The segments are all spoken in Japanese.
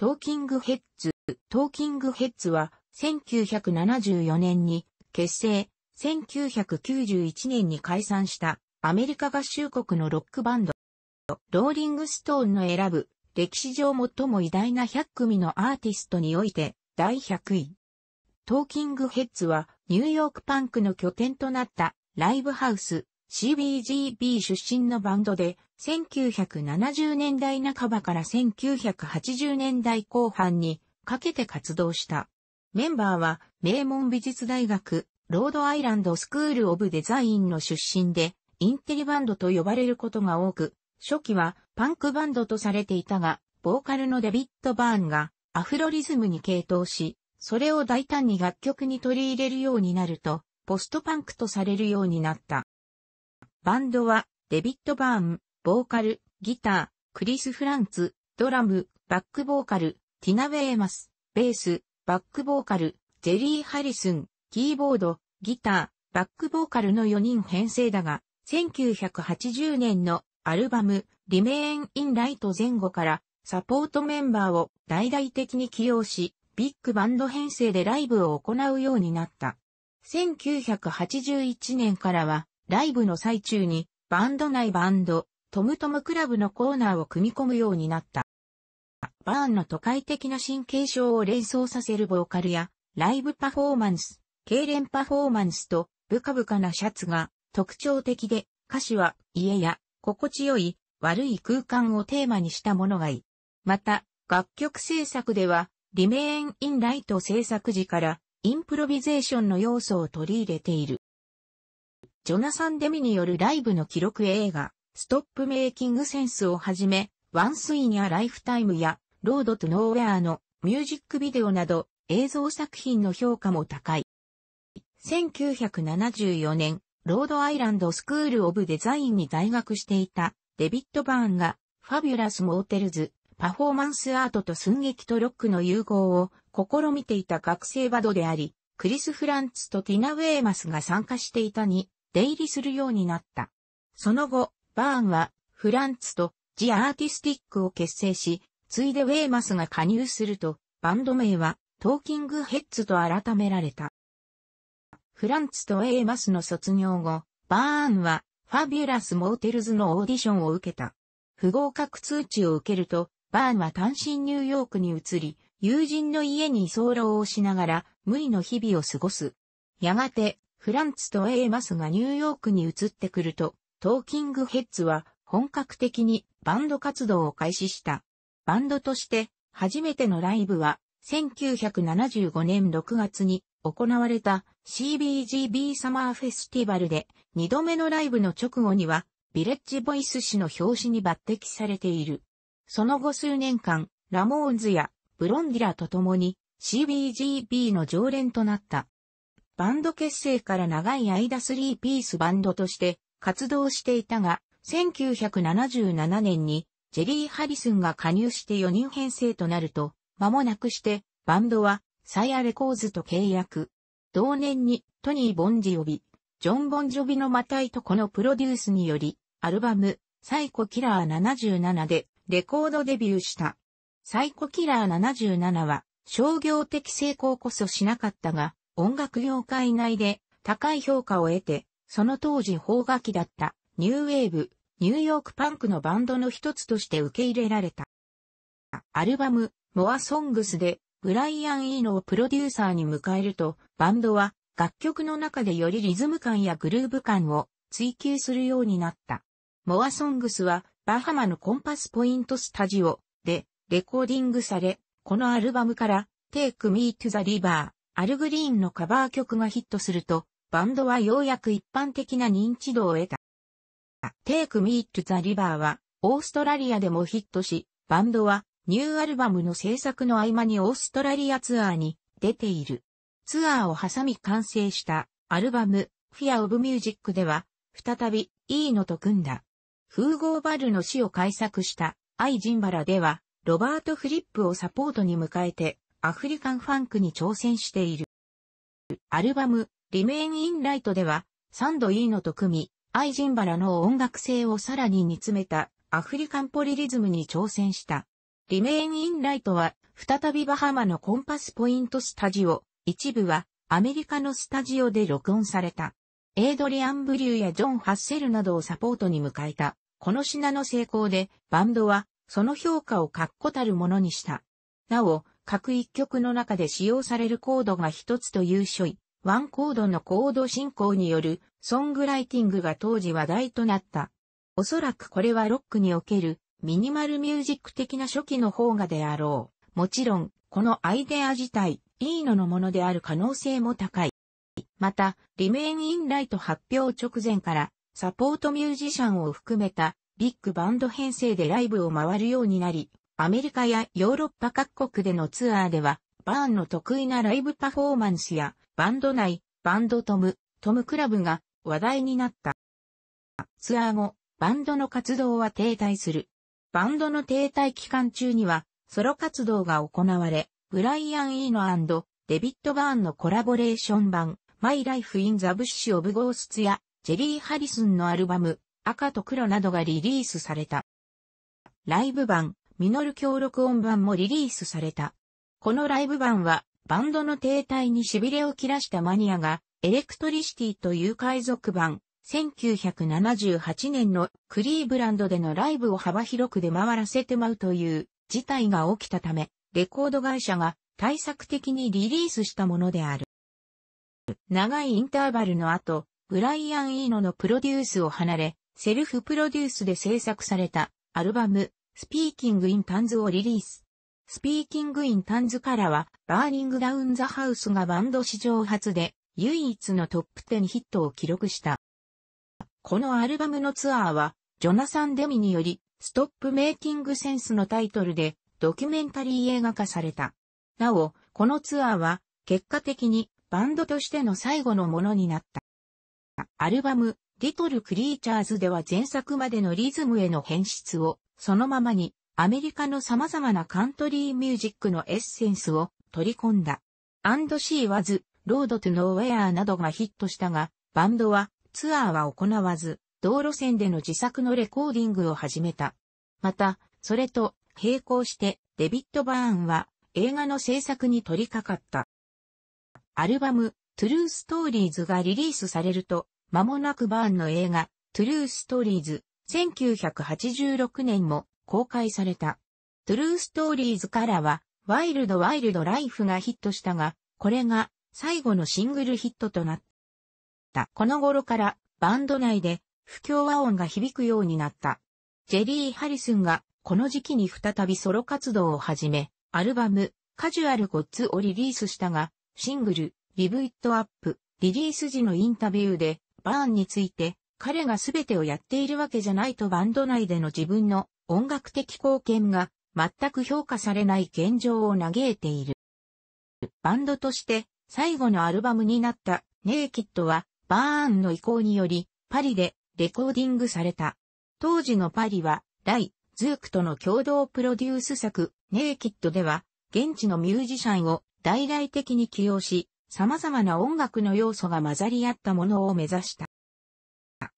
トーキングヘッズ。トーキングヘッズは1974年に結成、1991年に解散したアメリカ合衆国のロックバンド。ローリングストーンの選ぶ歴史上最も偉大な100組のアーティストにおいて第100位。トーキングヘッズはニューヨークパンクの拠点となったライブハウス CBGB 出身のバンドで1970年代半ばから1980年代後半にかけて活動した。メンバーは名門美術大学ロードアイランドスクールオブデザインの出身でインテリバンドと呼ばれることが多く、初期はパンクバンドとされていたが、ボーカルのデビッド・バーンがアフロリズムに傾倒し、それを大胆に楽曲に取り入れるようになると、ポストパンクとされるようになった。バンドは、デビッド・バーン、ボーカル、ギター、クリス・フランツ、ドラム、バックボーカル、ティナ・ウェーマス、ベース、バックボーカル、ジェリー・ハリスン、キーボード、ギター、バックボーカルの4人編成だが、1980年のアルバム、リメーン・イン・ライト前後からサポートメンバーを大々的に起用し、ビッグバンド編成でライブを行うようになった。1981年からは、ライブの最中に、バンド内バンド、トムトムクラブのコーナーを組み込むようになった。バーンの都会的な神経症を連想させるボーカルや、ライブパフォーマンス、痙攣パフォーマンスと、ブカブカなシャツが特徴的で、歌詞は家や心地よい悪い空間をテーマにしたものが多い。また、楽曲制作では、 Remain in Light 制作時からインプロビゼーションの要素を取り入れている。ジョナサン・デミによるライブの記録映画、 Stop Making Sense をはじめ、 Once in a Lifetime や Road to Nowhere のミュージックビデオなど映像作品の評価も高い。1974年、ロードアイランドスクールオブデザインに在学していたデビッド・バーンがファビュラス・モーテルズ、パフォーマンスアートと寸劇とロックの融合を試みていた学生バンドであり、クリス・フランツとティナ・ウェーマスが参加していたに出入りするようになった。その後、バーンはフランツとジ・アーティスティックを結成し、ついでウェーマスが加入すると、バンド名はトーキングヘッズと改められた。フランツとウェーマスの卒業後、バーンはファビュラス・モーテルズのオーディションを受けた。不合格通知を受けると、バーンは単身ニューヨークに移り、友人の家に居候をしながら無理の日々を過ごす。やがて、フランツとウェーマスがニューヨークに移ってくると、トーキングヘッズは本格的にバンド活動を開始した。バンドとして初めてのライブは1975年6月に行われた CBGB サマーフェスティバルで2度目のライブの直後にはビレッジボイス誌の表紙に抜擢されている。その後数年間、ラモーンズやブロンディラと共に CBGB の常連となった。バンド結成から長い間3ピースバンドとして活動していたが、1977年にジェリー・ハリスンが加入して4人編成となると、間もなくしてバンドはサイアレコーズと契約。同年にトニー・ボンジオビ、ジョン・ボンジョビのマタイとこのプロデュースにより、アルバム、サイコキラー77でレコードデビューした。サイコキラー77は商業的成功こそしなかったが、音楽業界内で高い評価を得て、その当時邦楽器だったニューウェーブ、ニューヨークパンクのバンドの一つとして受け入れられた。アルバム、モアソングスで、ブライアン・イーノをプロデューサーに迎えると、バンドは楽曲の中でよりリズム感やグルーヴ感を追求するようになった。モアソングスは、バハマのコンパスポイントスタジオでレコーディングされ、このアルバムから、Take Me to the River、アルグリーンのカバー曲がヒットすると、バンドはようやく一般的な認知度を得た。Take Me to the River はオーストラリアでもヒットし、バンドはニューアルバムの制作の合間にオーストラリアツアーに出ている。ツアーを挟み完成したアルバム Fear of Music では再び E のと組んだ。フーゴーバルの死を改作したアイ・ジンバラではロバート・フリップをサポートに迎えてアフリカンファンクに挑戦している。アルバム Remain in Light では三度イーノと組みアイジンバラの音楽性をさらに煮詰めたアフリカンポリリズムに挑戦した。リメイン・イン・ライトは、再びバハマのコンパスポイントスタジオ、一部はアメリカのスタジオで録音された。エイドリアン・ブリューやジョン・ハッセルなどをサポートに迎えた。この品の成功で、バンドは、その評価を確固たるものにした。なお、各一曲の中で使用されるコードが一つという書位、ワンコードのコード進行によるソングライティングが当時話題となった。おそらくこれはロックにおけるミニマルミュージック的な初期の方がであろう。もちろん、このアイデア自体、いいののものである可能性も高い。また、リメイン・イン・ライト発表直前から、サポートミュージシャンを含めたビッグバンド編成でライブを回るようになり、アメリカやヨーロッパ各国でのツアーでは、バーンの特異なライブパフォーマンスや、バンド内バンド、トムトムクラブが話題になった。ツアー後、バンドの活動は停滞する。バンドの停滞期間中には、ソロ活動が行われ、ブライアン・イーノデビッド・バーンのコラボレーション盤、マイ・ライフ・イン・ザ・ブッシュ・オブ・ゴースツや、ジェリー・ハリスンのアルバム、赤と黒などがリリースされた。ライブ盤、ミノル況録音盤もリリースされた。このライブ盤は、バンドの停滞に痺れを切らしたマニアが、エレクトリシティという海賊盤、1978年のクリーブランドでのライブを幅広く出回らせてしまうという事態が起きたため、レコード会社が対策的にリリースしたものである。長いインターバルの後、ブライアン・イーノのプロデュースを離れ、セルフプロデュースで制作されたアルバム、スピーキング・イン・タンズをリリース。スピーキング・イン・タンズからは、バーニング・ダウン・ザ・ハウスがバンド史上初で、唯一のトップ10ヒットを記録した。このアルバムのツアーは、ジョナサン・デミにより、ストップ・メイキング・センスのタイトルで、ドキュメンタリー映画化された。なお、このツアーは、結果的にバンドとしての最後のものになった。アルバム、リトル・クリーチャーズでは前作までのリズムへの偏執を、そのままに、アメリカの様々なカントリーミュージックのエッセンスを取り込んだ。アンドシーワズ、ロードトゥノーウェアなどがヒットしたが、バンドはツアーは行わず、同路線での自作のレコーディングを始めた。また、それと並行してデビッド・バーンは映画の制作に取り掛かった。アルバム、トゥルーストーリーズがリリースされると、間もなくバーンの映画、トゥルーストーリーズ、1986年も公開された。トゥルーストーリーズからは、ワイルドワイルドライフがヒットしたが、これが最後のシングルヒットとなった。この頃からバンド内で不協和音が響くようになった。ジェリー・ハリスンがこの時期に再びソロ活動を始め、アルバム、カジュアルゴッツをリリースしたが、シングル、リブイットアップ、リリース時のインタビューで、バーンについて、彼が全てをやっているわけじゃないとバンド内での自分の音楽的貢献が全く評価されない現状を嘆いている。バンドとして最後のアルバムになったネイキッドはバーンの意向によりパリでレコーディングされた。当時のパリはライ、ズークとの共同プロデュース作ネイキッドでは現地のミュージシャンを大々的に起用し様々な音楽の要素が混ざり合ったものを目指した。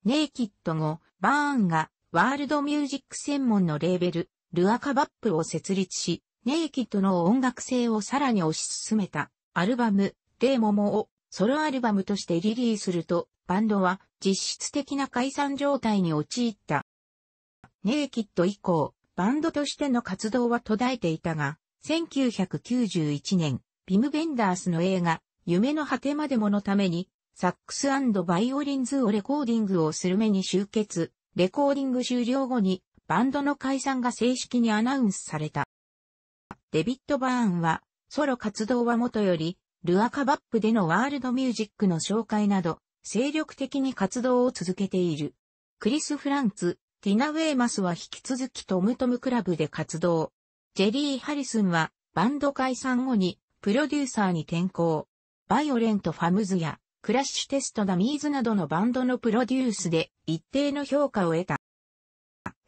ネイキッド後、バーンがワールドミュージック専門のレーベル、ルアカバップを設立し、ネイキッドの音楽性をさらに推し進めたアルバム、デーモモをソロアルバムとしてリリースすると、バンドは実質的な解散状態に陥った。ネイキッド以降、バンドとしての活動は途絶えていたが、1991年、ビム・ベンダースの映画、夢の果てまでものために、サックスバイオリンズをレコーディングをする目に集結、レコーディング終了後に、バンドの解散が正式にアナウンスされた。デビッド・バーンは、ソロ活動はもとより、ルアカバップでのワールドミュージックの紹介など、精力的に活動を続けている。クリス・フランツ、ティナ・ウェイマスは引き続きトムトムクラブで活動。ジェリー・ハリスンは、バンド解散後に、プロデューサーに転向。バイオレント・ファムズや、クラッシュテスト・ダミーズなどのバンドのプロデュースで一定の評価を得た。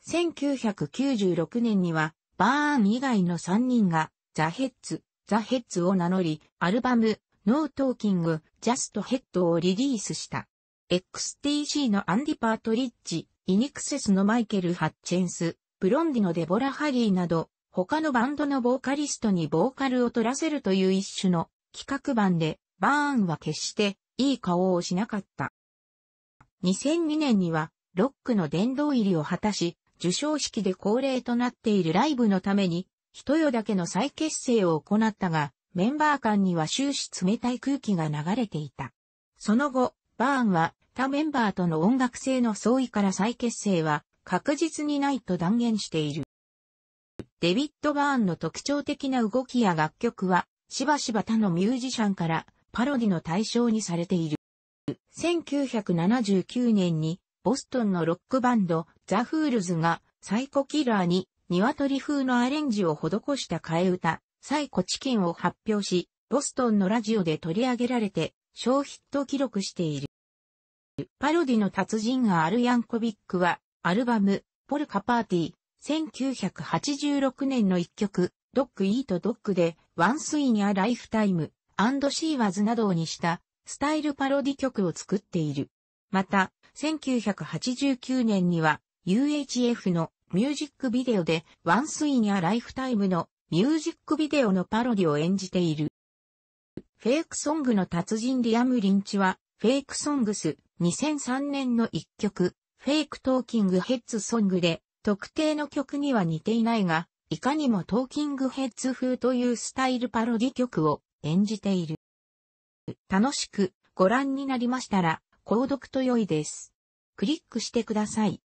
1996年には、バーン以外の3人が、ザ・ヘッズ、ザ・ヘッズを名乗り、アルバム、ノートーキング、ジャスト・ヘッドをリリースした。XTC のアンディ・パートリッジ、イニクセスのマイケル・ハッチェンス、ブロンディのデボラ・ハリーなど、他のバンドのボーカリストにボーカルを取らせるという一種の企画盤で、バーンは決していい顔をしなかった。2002年にはロックの殿堂入りを果たし、授賞式で恒例となっているライブのために、一夜だけの再結成を行ったが、メンバー間には終始冷たい空気が流れていた。その後、バーンは他メンバーとの音楽性の相違から再結成は確実にないと断言している。デビッド・バーンの特徴的な動きや楽曲は、しばしば他のミュージシャンからパロディの対象にされている。1979年にボストンのロックバンドザ・フールズがサイコキラーに鶏風のアレンジを施した替え歌サイコチキンを発表し、ボストンのラジオで取り上げられて小ヒットを記録している。パロディの達人アールヤンコビックはアルバムポルカパーティー1986年の一曲ドッグイートドッグでワンスインアライフタイムシーワズなどに似たスタイルパロディ曲を作っている。また、1989年には UHF のミュージックビデオでワンスインアライフタイムのミュージックビデオのパロディを演じている。フェイクソングの達人リアム・リンチはフェイクソングス2003年の一曲フェイクトーキングヘッズソングで特定の曲には似ていないがいかにもトーキングヘッズ風というスタイルパロディ曲を演じている。楽しくご覧になりましたら、購読と良いです。クリックしてください。